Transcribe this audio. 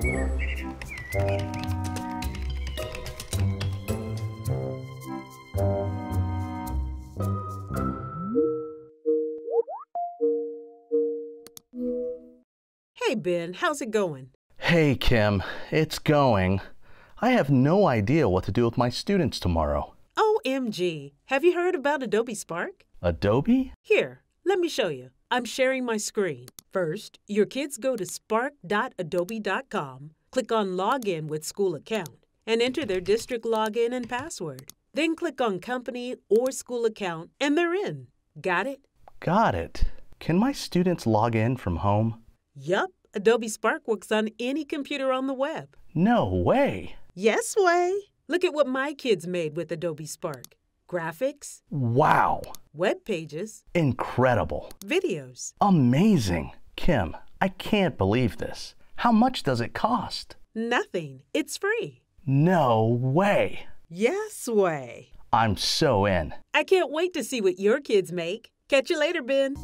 Hey, Ben, how's it going? Hey, Kim. It's going. I have no idea what to do with my students tomorrow. OMG, have you heard about Adobe Spark? Adobe? Here, let me show you. I'm sharing my screen. First, your kids go to spark.adobe.com, click on Login with School Account, and enter their district login and password. Then click on Company or School Account, and they're in. Got it? Got it. Can my students log in from home? Yup, Adobe Spark works on any computer on the web. No way. Yes way. Look at what my kids made with Adobe Spark. Graphics, Wow. web pages, Incredible. videos. Amazing. Kim, I can't believe this. How much does it cost? Nothing. It's free. No way. Yes way. I'm so in. I can't wait to see what your kids make. Catch you later, Ben.